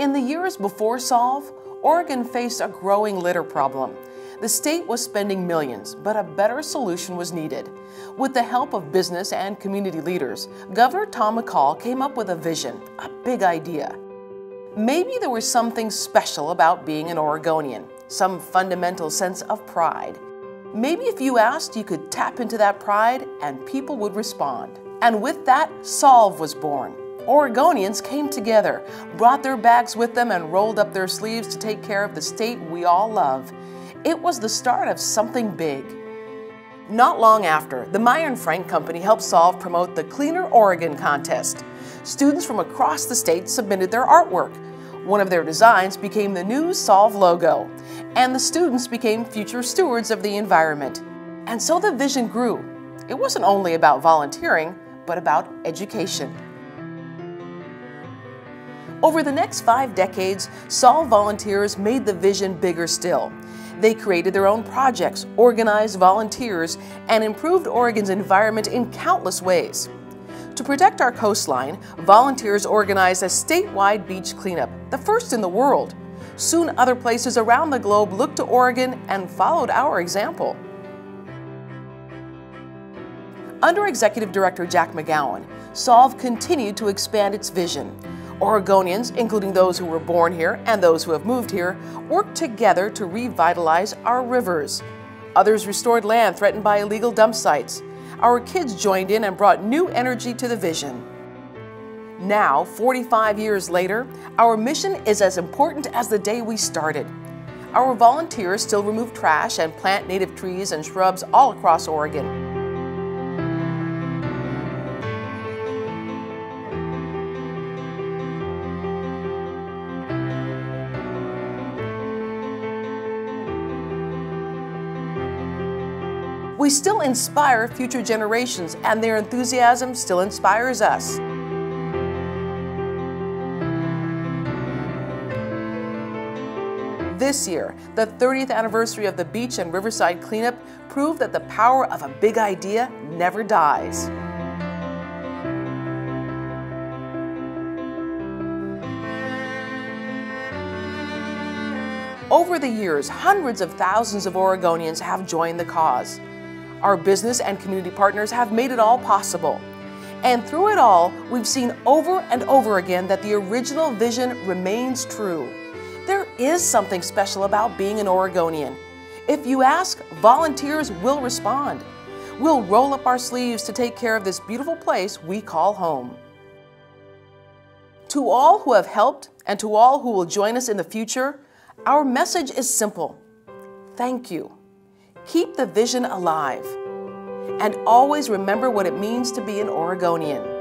In the years before Solve, Oregon faced a growing litter problem. The state was spending millions, but a better solution was needed. With the help of business and community leaders, Governor Tom McCall came up with a vision, a big idea. Maybe there was something special about being an Oregonian, some fundamental sense of pride. Maybe if you asked, you could tap into that pride and people would respond. And with that, Solve was born. Oregonians came together, brought their bags with them, and rolled up their sleeves to take care of the state we all love. It was the start of something big. Not long after, the Meier and Frank Company helped Solve promote the Cleaner Oregon contest. Students from across the state submitted their artwork. One of their designs became the new Solve logo, and the students became future stewards of the environment. And so the vision grew. It wasn't only about volunteering, but about education. Over the next five decades, Solve volunteers made the vision bigger still. They created their own projects, organized volunteers, and improved Oregon's environment in countless ways. To protect our coastline, volunteers organized a statewide beach cleanup, the first in the world. Soon other places around the globe looked to Oregon and followed our example. Under Executive Director Jack McGowan, Solve continued to expand its vision. Oregonians, including those who were born here and those who have moved here, worked together to revitalize our rivers. Others restored land threatened by illegal dump sites. Our kids joined in and brought new energy to the vision. Now, 45 years later, our mission is as important as the day we started. Our volunteers still remove trash and plant native trees and shrubs all across Oregon. We still inspire future generations, and their enthusiasm still inspires us. This year, the 30th anniversary of the beach and riverside cleanup proved that the power of a big idea never dies. Over the years, hundreds of thousands of Oregonians have joined the cause. Our business and community partners have made it all possible. And through it all, we've seen over and over again that the original vision remains true. There is something special about being an Oregonian. If you ask, volunteers will respond. We'll roll up our sleeves to take care of this beautiful place we call home. To all who have helped and to all who will join us in the future, our message is simple. Thank you. Keep the vision alive. And always remember what it means to be an Oregonian.